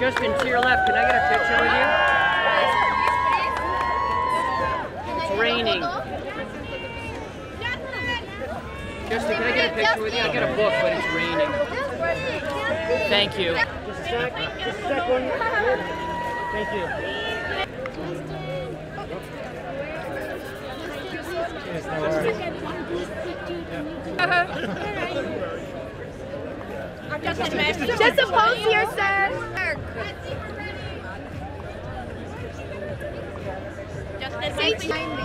Justin, to your left, can I get a picture with you? It's raining. Justin, can I get a picture with you? I got a book, but it's raining. Thank you. Just a sec. Just a sec. One. Thank you. Yes, no worries. Just a pose Just a